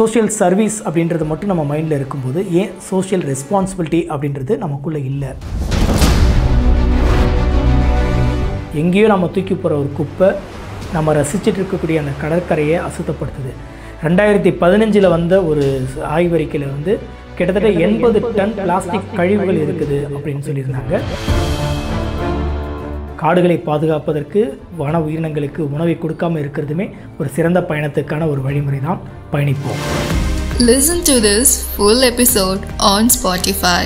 Social service அப்படின்றது மட்டும் நம்ம மைண்டில் இருக்கும்போது ஏன் சோஷியல் ரெஸ்பான்சிபிலிட்டி அப்படின்றது நமக்குள்ளே இல்லை? எங்கேயோ நம்ம தூக்கி போகிற ஒரு குப்பை நம்ம ரசிச்சுட்டு இருக்கக்கூடிய அந்த கடற்கரையை அசுத்தப்படுத்துது. ரெண்டாயிரத்தி பதினஞ்சில் வந்த ஒரு ஆய்வறிக்கையில் வந்து கிட்டத்தட்ட எண்பது டன் பிளாஸ்டிக் கழிவுகள் இருக்குது. அப்படின்னு சொல்லியிருந்தாங்க. காடுகளை பாதுகாப்பதற்கு வன உயிரினங்களுக்கு உணவை கொடுக்காம இருக்கிறதுமே ஒரு சிறந்த பயணத்துக்கான ஒரு வழிமுறை தான் பயணிப்போம் Listen to this full episode on Spotify.